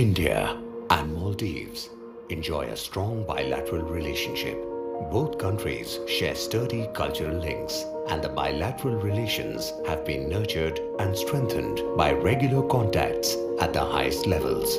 India and Maldives enjoy a strong bilateral relationship. Both countries share sturdy cultural links, and the bilateral relations have been nurtured and strengthened by regular contacts at the highest levels.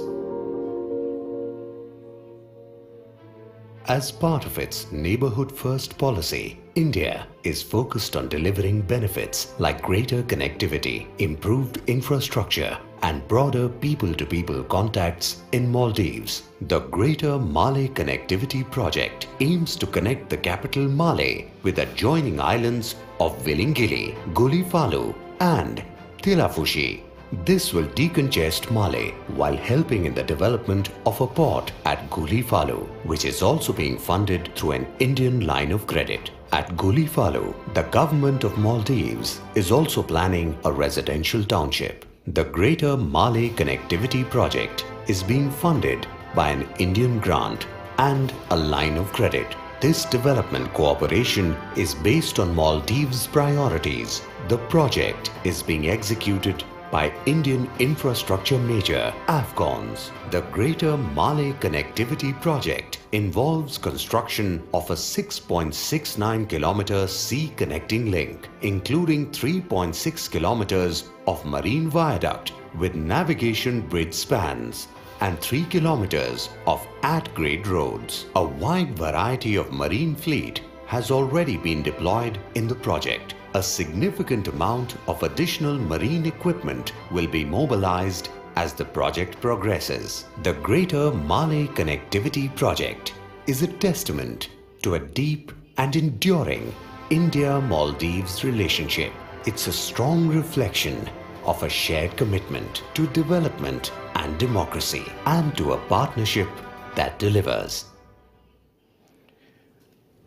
As part of its Neighborhood First policy, India is focused on delivering benefits like greater connectivity, improved infrastructure, and broader people to people contacts in Maldives. The Greater Malé Connectivity Project aims to connect the capital Malé with adjoining islands of Villingili, Gulhifalhu, and Thilafushi. This will decongest Malé while helping in the development of a port at Gulhifalhu, which is also being funded through an Indian line of credit. At Gulhifalhu, the government of Maldives is also planning a residential township. The Greater Malé Connectivity Project is being funded by an Indian grant and a line of credit. This development cooperation is based on Maldives' priorities. The project is being executed by Indian infrastructure major AFCONS. The Greater Malé Connectivity Project involves construction of a 6.69 kilometer sea connecting link, including 3.6 kilometers of marine viaduct with navigation bridge spans and 3 kilometers of at-grade roads. A wide variety of marine fleet has already been deployed in the project. A significant amount of additional marine equipment will be mobilized as the project progresses. The Greater Malé Connectivity Project is a testament to a deep and enduring India-Maldives relationship. It's a strong reflection of a shared commitment to development and democracy and to a partnership that delivers.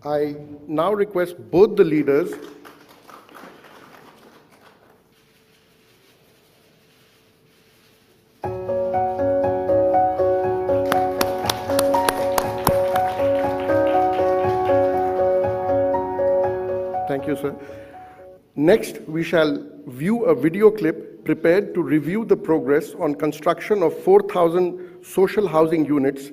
I now request both the leaders Thank you, sir. Next, we shall view a video clip prepared to review the progress on construction of 4,000 social housing units